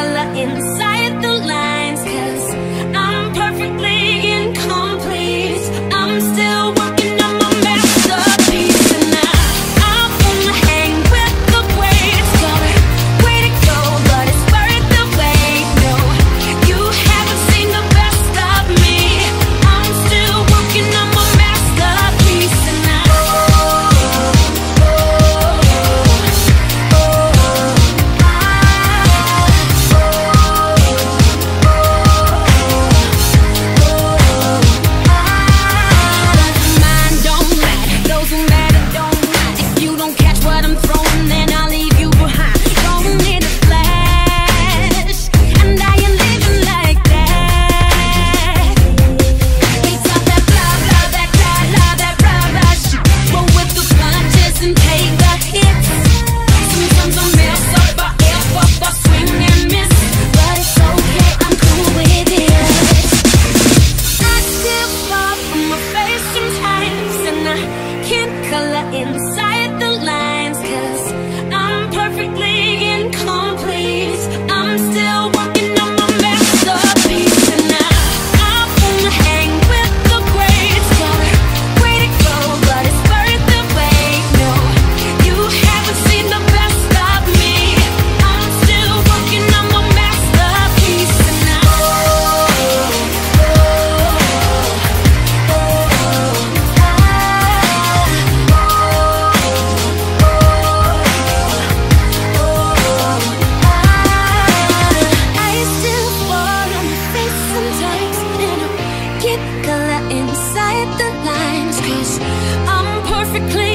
color inside. inside the lines, cause I'm perfectly.